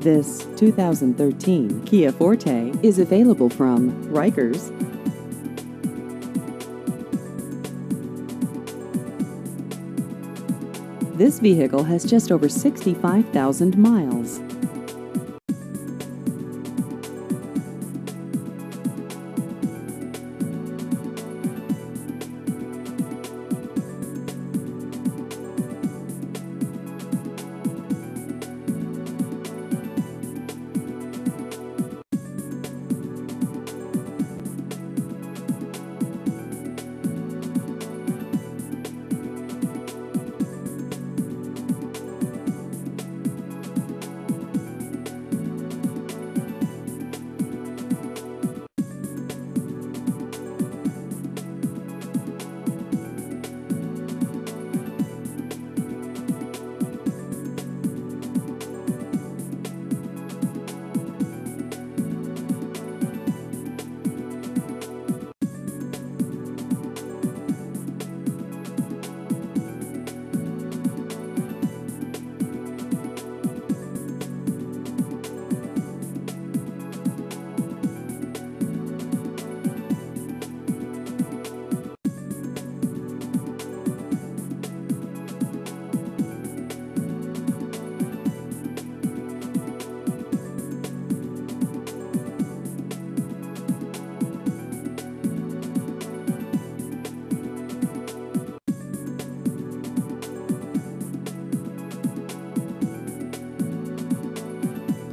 This 2013 Kia Forte is available from Rikers. This vehicle has just over 65,000 miles.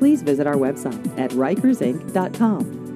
Please visit our website at rikersinc.com.